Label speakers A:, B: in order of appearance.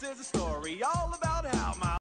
A: this is a story all about how my